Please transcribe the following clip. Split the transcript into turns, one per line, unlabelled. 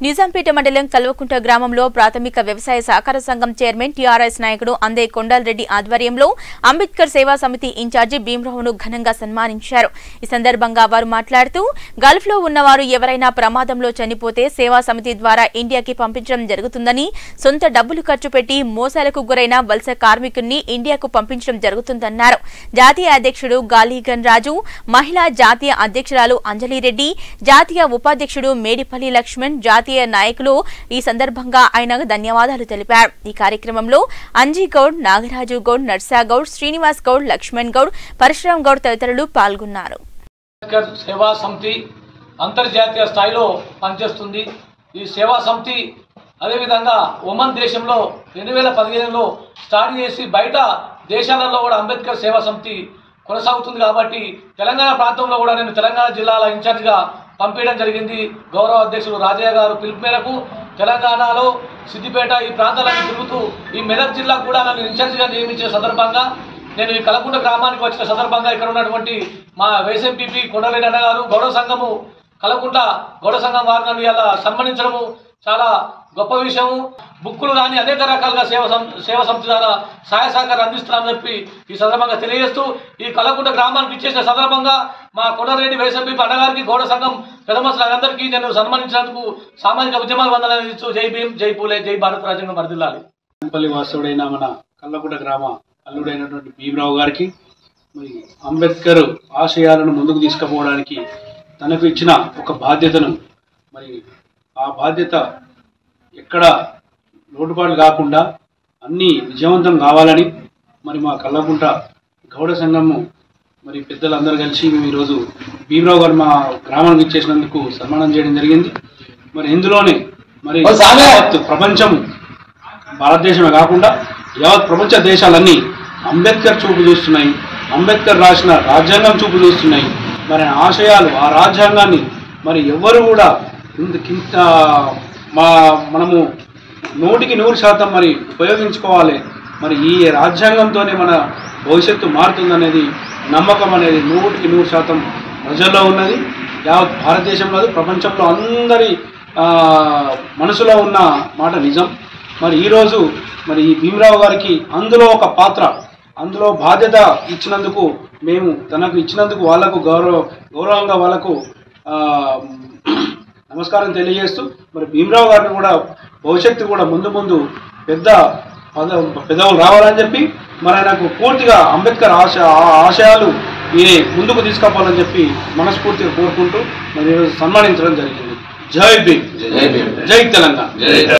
నిజాంపేట మండలం కల్వకుంట గ్రామంలో ప్రాథమిక వ్యవసాయ సహకార సంఘం చైర్మన్ టీఆర్ఎస్ నాయకుడు అందే కొండాలరెడ్డి ఆధ్వర్యంలో అంబేద్కర్ సేవా సమితి ఇన్ఛార్జి భీమరావును ఘనంగా సన్మానించారు. ఈ సందర్భంగా వారు మాట్లాడుతూ గల్ఫ్లో ఉన్నవారు ఎవరైనా ప్రమాదంలో చనిపోతే సేవా సమితి ద్వారా ఇండియాకి పంపించడం జరుగుతుందని సొంత డబ్బులు ఖర్చు పెట్టి మోసాలకు గురైన వలస కార్మికుల్ని ఇండియాకు పంపించడం జరుగుతుందన్నారు. జాతీయ అధ్యక్షుడు గాలిగన్ రాజు మహిళా జాతీయ అధ్యక్షురాలు అంజలిరెడ్డి జాతీయ ఉపాధ్యక్షుడు మేడిపల్లి లక్ష్మణ్ జాతీయ నాయకులు ఈ సందర్భంగా ఆయన ధన్యవాదాలు తెలిపారు. ఈ కార్యక్రమంలో అంజీ గౌడ్ నాగరాజు గౌడ్ నర్సా గౌడ్ శ్రీనివాస్ గౌడ్ లక్ష్మణ్ గౌడ్ పరశురామ్ గౌడ్ తదితరులు పాల్గొన్నారు.
అంబేద్కర్ సేవా సమితి అంతర్జాతీయ స్థాయిలో పనిచేస్తుంది. ఈ సేవా సమితి అదేవిధంగా ఒమన్ దేశంలో రెండు వేల పదిహేనులో స్టార్ట్ చేసి బయట దేశాలలో కూడా అంబేద్కర్ సేవా సమితి కొనసాగుతుంది కాబట్టి తెలంగాణ ప్రాంతంలో కూడా నేను తెలంగాణ జిల్లాల ఇన్ఛార్జ్గా పంపించడం జరిగింది. గౌరవ అధ్యక్షుడు రాజయ్య గారు పిలుపు మేరకు తెలంగాణలో సిద్దిపేట ఈ ప్రాంతాలన్నీ తిరుగుతూ ఈ మెదక్ జిల్లాకు కూడా నన్ను ఇన్ఛార్జిగా నియమించిన సందర్భంగా నేను ఈ కలకుంట గ్రామానికి వచ్చిన సందర్భంగా ఇక్కడ ఉన్నటువంటి మా వైఎస్ఎంపీపీ కొండలేని అన్న గారు సంఘము కలకుంట గౌడ సంఘం వారు నన్ను ఇలా సన్మానించడము చాలా గొప్ప విషయము. బుక్కులు కానీ అనేక రకాలుగా సేవ సం సేవ సంస్థ ద్వారా సహాయ సహకారం అందిస్తున్నామని చెప్పి ఈ సందర్భంగా తెలియజేస్తూ ఈ కలకుంట గ్రామానికి ఇచ్చేసిన సందర్భంగా మా కొండరెడ్డి వైఎస్ఎంపీ అన్నగారికి గౌడ సంఘం పెదమసలందరికీ నేను సన్మానించినందుకు సామాజిక ఉద్యమాలు వందనాలు ఇస్తూ జై భీమ్ జై పూలే జై భారత రాజ్యాంగం వర్దిల్లాలి
పల్లి వాసుడైన మన కల్లకుంట గ్రామ అల్లుడైనటువంటి భీమరావు గారికి మరి అంబేద్కర్ ఆశయాలను ముందుకు తీసుకుపోవడానికి తనకు ఇచ్చిన ఒక బాధ్యతను మరి ఆ బాధ్యత ఎక్కడ లోటుపాట్లు కాకుండా అన్నీ విజయవంతం కావాలని మరి మా కల్లకుంట గౌడ సంఘము మరి పెద్దలందరూ కలిసి మేము ఈరోజు భీమరావు గారు మా గ్రామానికి ఇచ్చేసినందుకు సన్మానం చేయడం జరిగింది. మరి ఇందులోనే మరి యావత్ ప్రపంచం భారతదేశమే కాకుండా యావత్ ప్రపంచ దేశాలన్నీ అంబేద్కర్ చూపు చూస్తున్నాయి. అంబేద్కర్ రాసిన రాజ్యాంగం చూపు చూస్తున్నాయి. మరి ఆశయాలు ఆ రాజ్యాంగాన్ని మరి ఎవరు కూడా ఇంత కింద మా మనము నూటికి నూరు శాతం మరి ఉపయోగించుకోవాలి. మరి ఈ రాజ్యాంగంతోనే మన భవిష్యత్తు మారుతుందనేది నమ్మకం అనేది నూటికి నూరు శాతం ప్రజల్లో ఉన్నది. యావత్ భారతదేశంలో ప్రపంచంలో అందరి మనసులో ఉన్న మాట నిజం. మరి ఈరోజు మరి ఈ భీమరావు గారికి అందులో ఒక పాత్ర అందులో బాధ్యత ఇచ్చినందుకు మేము తనకు ఇచ్చినందుకు వాళ్ళకు గౌరవ గౌరవంగా వాళ్ళకు నమస్కారం తెలియజేస్తూ మరి భీమరావు గారిని కూడా భవిష్యత్తు కూడా ముందు ముందు పెద్ద పద పెదవులు రావాలని చెప్పి మరి ఆయనకు పూర్తిగా అంబేద్కర్ ఆశ ఆశయాలు ఈ ముందుకు తీసుకుపోవాలని చెప్పి మనస్ఫూర్తిగా కోరుకుంటూ మరి ఈరోజు సన్మానించడం జరిగింది. జై భీమ్. జై తెలంగాణ.